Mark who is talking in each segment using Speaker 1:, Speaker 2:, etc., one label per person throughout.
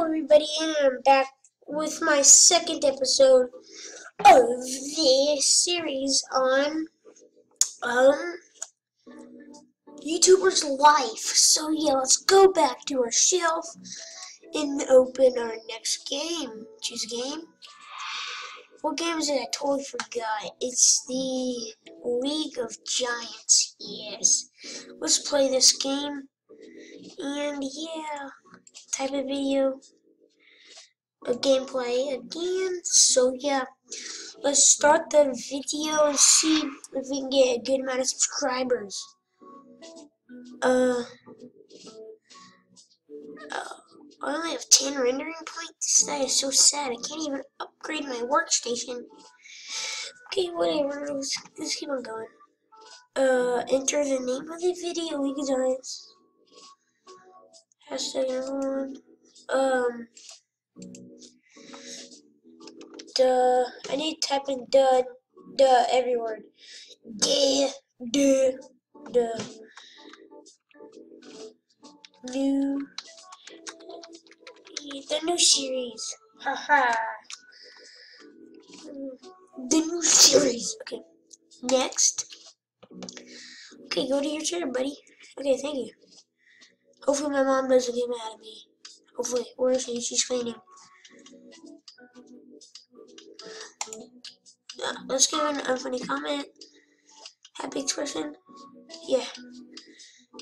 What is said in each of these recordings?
Speaker 1: everybody, and I'm back with my second episode of this series on um YouTuber's life. So yeah, let's go back to our shelf and open our next game. Choose a game. What game is it? I totally forgot. It's the League of Giants. Yes. Let's play this game. And yeah type of video of gameplay again. So yeah, let's start the video and see if we can get a good amount of subscribers. Uh, uh I only have 10 rendering points. That is so sad. I can't even upgrade my workstation. Okay, whatever. Let's, let's keep on going. Uh, enter the name of the video, of Giants. Hashtag everyone. Um. Duh. I need to type in duh, duh, every word. Duh, duh, duh. New. The new series. Haha. the new series. Okay. Next. Okay, go to your chair, buddy. Okay, thank you. Hopefully my mom doesn't get mad at me. Hopefully. Where is she? She's cleaning. Uh, let's give an unfunny comment. Happy expression. Yeah.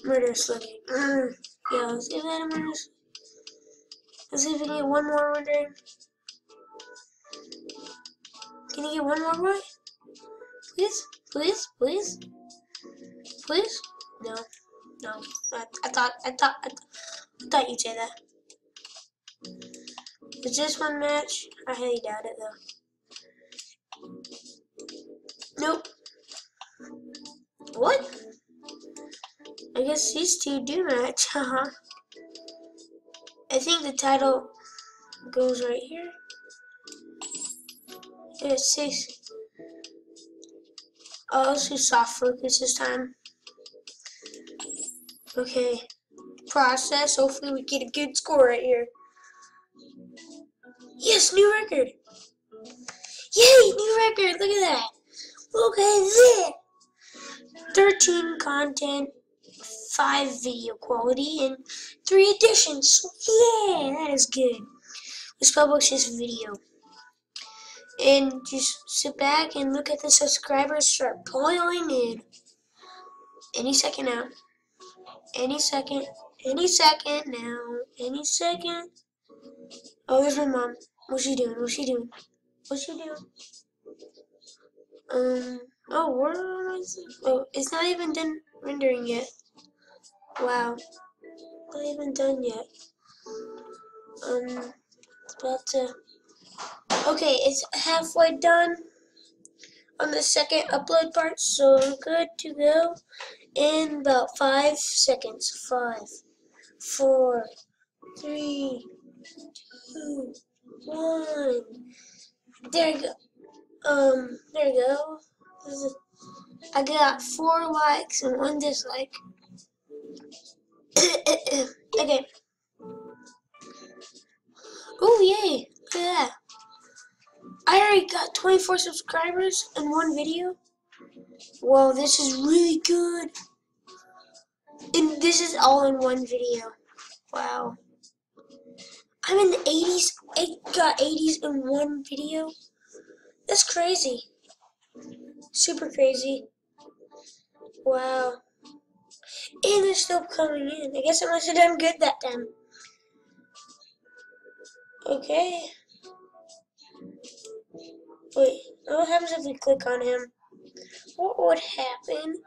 Speaker 1: Murderous looking. Yeah, let's give that a murderous. Let's see if we get one more rendering. Can you get one more boy? Please? Please? Please? Please? No. No, I, I thought, I thought, I, th I thought you'd say that. Is this one match? I highly doubt it though. Nope. What? I guess these two do match, haha. Uh-huh. I think the title goes right here. It's six. Oh, do soft focus this time. Okay. Process. Hopefully we get a good score right here. Yes, new record. Yay, new record. Look at that. Look at that. 13 content, 5 video quality, and 3 additions. Yeah, that is good. Let's publish this video. And just sit back and look at the subscribers start piling in. Any second now. Any second. Any second now. Any second. Oh, there's my mom. What's she doing? What's she doing? What's she doing? Um. Oh, where is it? Oh, it's not even done rendering yet. Wow. Not even done yet. Um. It's about to. Okay, it's halfway done on the second upload part, so I'm good to go in about five seconds. Five, four, three, two, one. There you go. Um, there you go. I got four likes and one dislike. okay. Oh, yay. Look at that. I already got 24 subscribers in one video. Whoa, this is really good. And this is all in one video. Wow. I'm in the 80s. I got 80s in one video. That's crazy. Super crazy. Wow. And they're still coming in. I guess I must have done good that time. Okay. Wait, what happens if we click on him? What would happen?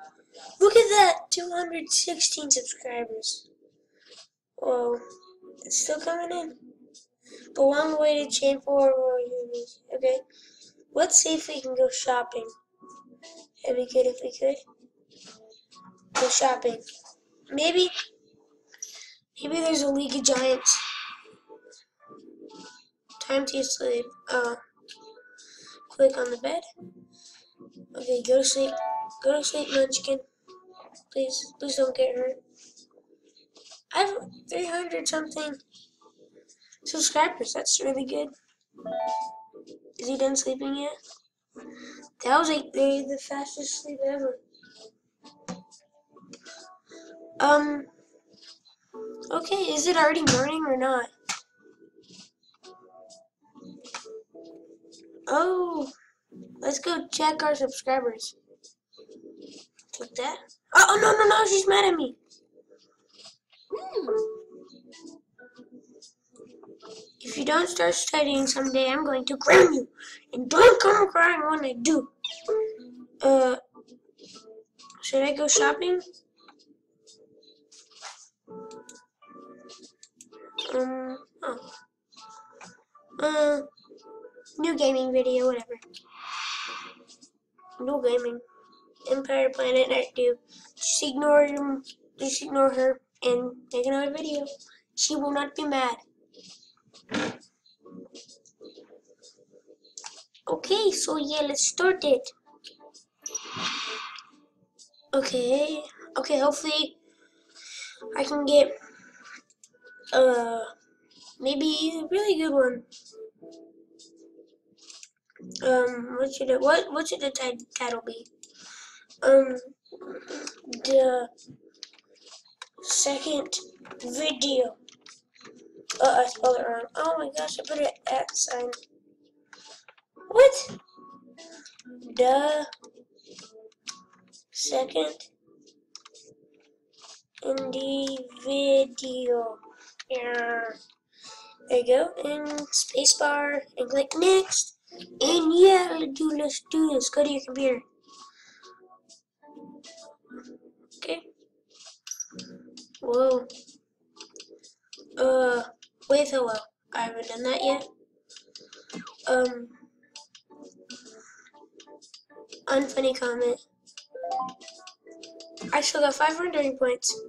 Speaker 1: Look at that, 216 subscribers. Whoa, it's still coming in. The long-awaited chain for Okay, let's see if we can go shopping. It'd be good if we could. Go shopping. Maybe, maybe there's a League of Giants. Time to sleep. Uh, click on the bed. Okay, go to sleep. Go to sleep, Munchkin. Please, please don't get hurt. I have 300 something. subscribers. That's really good. Is he done sleeping yet? That was like the, the fastest sleep ever. Um, okay, is it already morning or not? Oh, let's go check our subscribers. Click that. Oh, oh no, no, no, she's mad at me. If you don't start studying someday, I'm going to ground you. And don't come crying when I do. Uh, should I go shopping? Um, oh. Uh, new gaming video, whatever. No gaming. Empire Planet Night. Just ignore him. Just ignore her and make another video. She will not be mad. Okay, so yeah, let's start it. Okay, okay, hopefully I can get uh maybe a really good one. Um, what should it what what should the title be? Um, the second video. Oh, I spelled it wrong. Oh my gosh, I put an at sign. What? The second video. Yeah. There you go. And spacebar and click next. And yeah, do let's do this. Go to your computer. Okay. Whoa. Uh Wait, hello. I haven't done that yet. Um, unfunny comment. I still got five rendering points.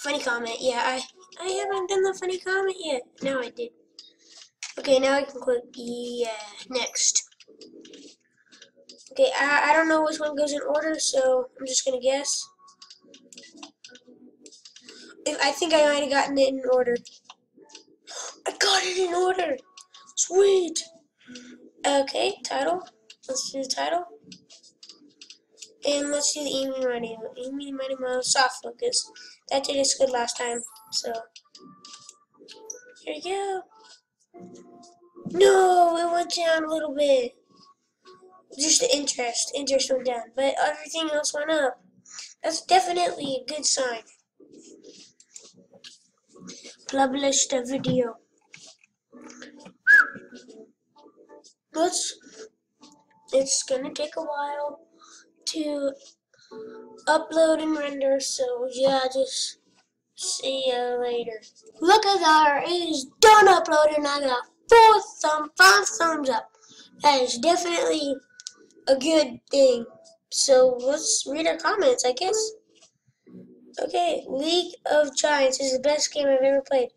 Speaker 1: Funny comment. Yeah, I I haven't done the funny comment yet. Now I did. Okay, now I can click yeah uh, next. Okay, I I don't know which one goes in order, so I'm just gonna guess. I think I might have gotten it in order. I got it in order. Sweet. Okay, title. Let's do the title. And let's do the Mighty Amy Mighty Mo soft focus. That did us good last time. So here we go. No, it went down a little bit. Just the interest. Interest went down. But everything else went up. That's definitely a good sign publish the video. But it's gonna take a while to upload and render, so yeah, just see you later. Look at that, it is done uploading. I got four thumb, five thumbs up. That is definitely a good thing. So let's read our comments, I guess. Okay, League of Giants is the best game I've ever played.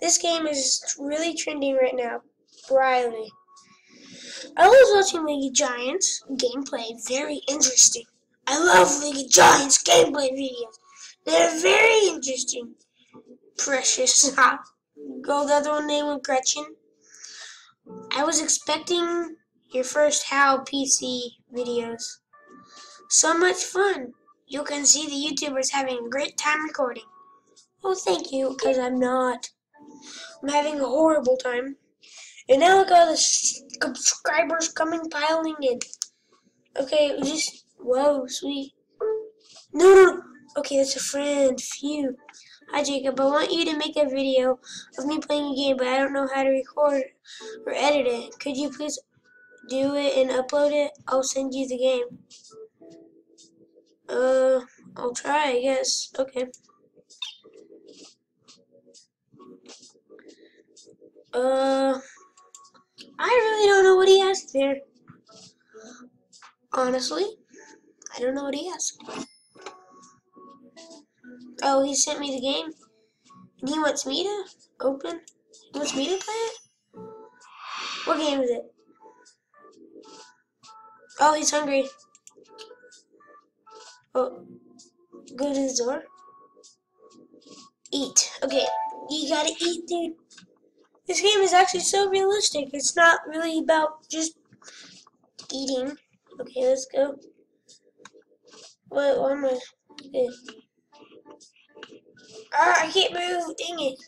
Speaker 1: This game is really trending right now. Briley. I love watching League of Giants gameplay. Very interesting. I love League of Giants gameplay videos. They're very interesting. Precious. Go the other one name with Gretchen. I was expecting your first How PC videos. So much fun you can see the YouTubers having a great time recording. Oh, thank you, because I'm not. I'm having a horrible time. And now at all the subscribers coming piling in. Okay, just, whoa, sweet. No, no, no. Okay, that's a friend. Phew. Hi, Jacob. I want you to make a video of me playing a game, but I don't know how to record or edit it. Could you please do it and upload it? I'll send you the game. Uh, I'll try, I guess. Okay. Uh, I really don't know what he asked there. Honestly, I don't know what he asked. Oh, he sent me the game, and he wants me to open. He wants me to play it. What game is it? Oh, he's hungry. Oh, go to the door. Eat. Okay, you gotta eat, dude. This game is actually so realistic. It's not really about just eating. Okay, let's go. What, what am I? Okay. Ah, I can't move. Dang it.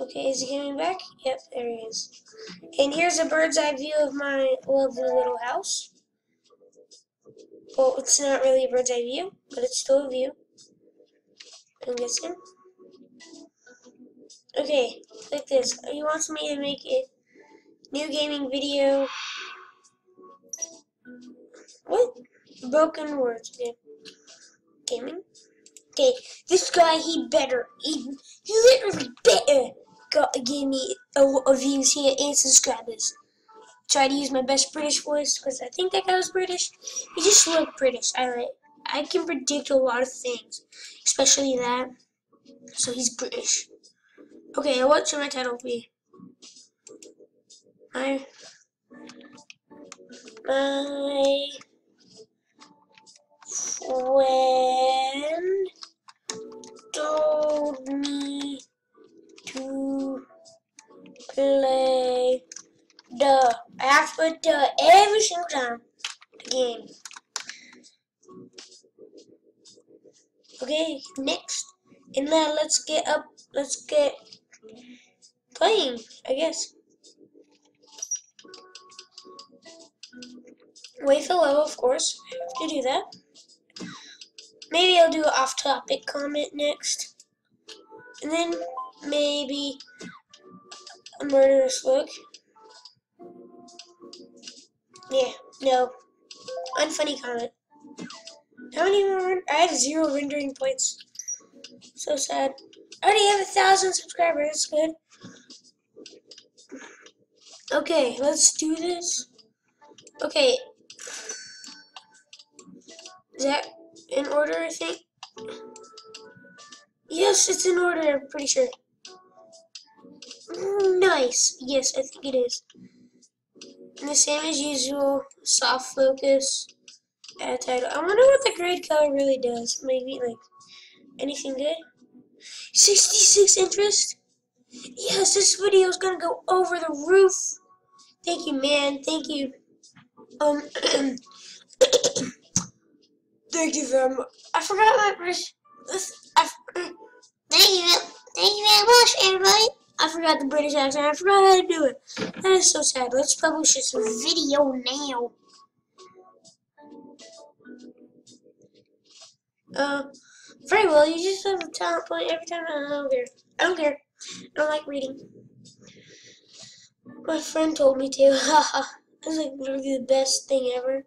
Speaker 1: Okay, is he coming back? Yep, there he is. And here's a bird's eye view of my lovely little house. Well, it's not really a bird's eye view, but it's still a view. I'm guessing. Okay, like this. He wants me to make a new gaming video. What? Broken words. Okay. Gaming? Okay, this guy, he better. He, he literally better got, give me a, a views here and subscribers. Try to use my best British voice because I think that guy was British. He just looked British. I like. I can predict a lot of things, especially that. So he's British. Okay, what should my title be? My my friend told me to play the I have to put the every single time the game. Okay, next. And now let's get up let's get playing, I guess. Wait for level, of course. To do that. Maybe I'll do an off-topic comment next. And then maybe a murderous look. Yeah, no. Unfunny comment. How many more? I have zero rendering points. So sad. I already have a thousand subscribers. That's good. Okay, let's do this. Okay. That in order, I think? Yes, it's in order, I'm pretty sure. Nice. Yes, I think it is. And the same as usual, soft focus, add title. I wonder what the grade color really does. Maybe, like, anything good? 66 interest? Yes, this video is gonna go over the roof. Thank you, man. Thank you. Um, thank you very much. I forgot my British. I, thank you. Thank you very much, everybody. I forgot the British accent. I forgot how to do it. That is so sad. Let's publish this video now. Uh, very well. You just have a talent point every time. I don't care. I don't care. I don't like reading. My friend told me to. Haha. That's like literally the best thing ever.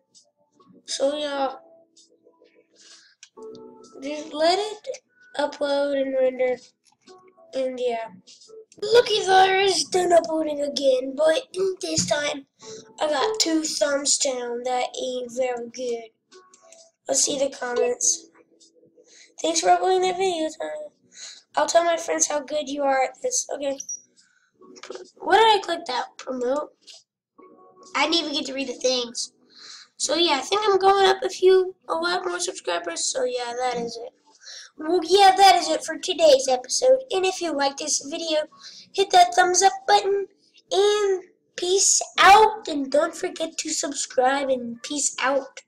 Speaker 1: So yeah. Just let it upload and render. And yeah. Looky there is done uploading again, but this time I got two thumbs down. That ain't very good. Let's see the comments. Thanks for uploading that video. I'll tell my friends how good you are at this. Okay. What did I click that? Promote? I didn't even get to read the things. So yeah, I think I'm going up a few, a lot more subscribers. So yeah, that is it. Well, yeah, that is it for today's episode. And if you like this video, hit that thumbs up button. And peace out. And don't forget to subscribe and peace out.